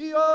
Yeah.